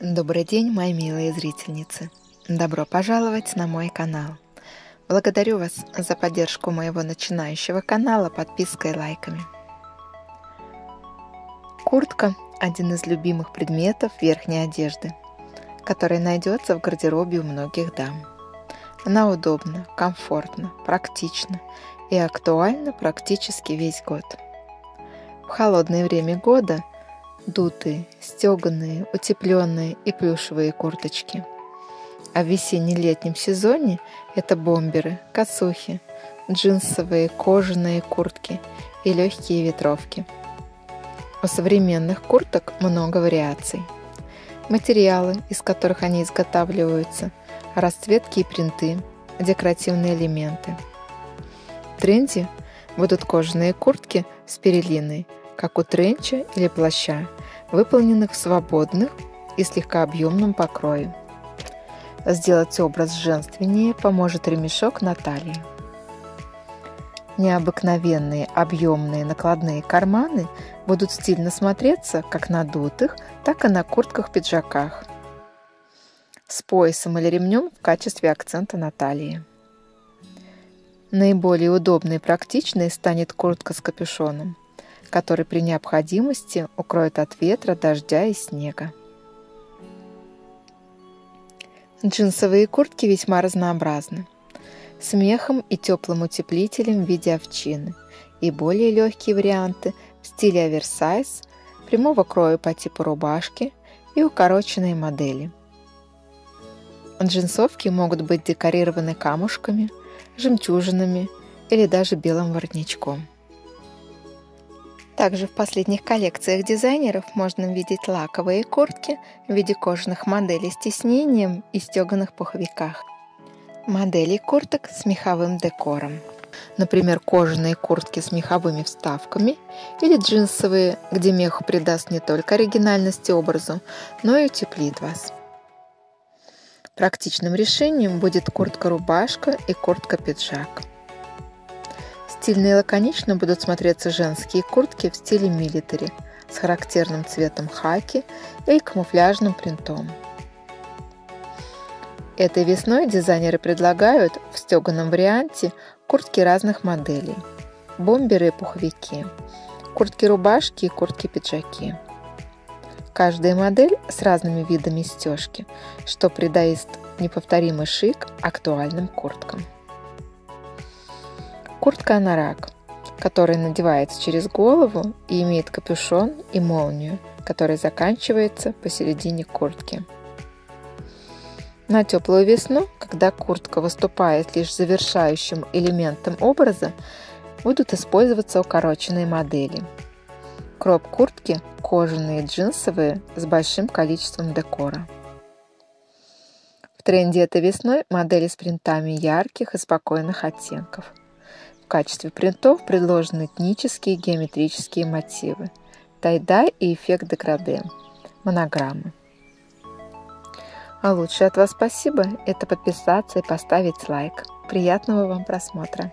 Добрый день, мои милые зрительницы! Добро пожаловать на мой канал! Благодарю вас за поддержку моего начинающего канала подпиской и лайками. Куртка – один из любимых предметов верхней одежды, который найдется в гардеробе у многих дам. Она удобна, комфортна, практична и актуальна практически весь год. В холодное время года – дутые, стеганые, утепленные и плюшевые курточки. А в весенне-летнем сезоне это бомберы, косухи, джинсовые кожаные куртки и легкие ветровки. У современных курток много вариаций. Материалы, из которых они изготавливаются, расцветки и принты, декоративные элементы. В тренде будут кожаные куртки с перелиной, как у тренча или плаща, выполненных в свободных и слегка объемном покрое. Сделать образ женственнее поможет ремешок на талии. Необыкновенные объемные накладные карманы будут стильно смотреться как на дутых, так и на куртках-пиджаках с поясом или ремнем в качестве акцента на талии. Наиболее удобной и практичной станет куртка с капюшоном – который при необходимости укроет от ветра, дождя и снега. Джинсовые куртки весьма разнообразны. С мехом и теплым утеплителем в виде овчины и более легкие варианты в стиле оверсайз, прямого кроя по типу рубашки и укороченные модели. Джинсовки могут быть декорированы камушками, жемчужинами или даже белым воротничком. Также в последних коллекциях дизайнеров можно видеть лаковые куртки в виде кожаных моделей с тиснением и стеганых пуховиках. Модели курток с меховым декором. Например, кожаные куртки с меховыми вставками или джинсовые, где мех придаст не только оригинальности образу, но и утеплит вас. Практичным решением будет куртка-рубашка и куртка-пиджак. Стильно и лаконично будут смотреться женские куртки в стиле милитари с характерным цветом хаки и камуфляжным принтом. Этой весной дизайнеры предлагают в стеганом варианте куртки разных моделей, бомберы и пуховики, куртки-рубашки и куртки-пиджаки. Каждая модель с разными видами стежки, что придаст неповторимый шик актуальным курткам. Куртка-анорак, которая надевается через голову и имеет капюшон и молнию, которая заканчивается посередине куртки. На теплую весну, когда куртка выступает лишь завершающим элементом образа, будут использоваться укороченные модели. Кроп куртки – кожаные джинсовые с большим количеством декора. В тренде этой весной модели с принтами ярких и спокойных оттенков – в качестве принтов предложены этнические геометрические мотивы, тайдай и эффект деграде, монограммы. А лучшее от вас спасибо – это подписаться и поставить лайк. Приятного вам просмотра!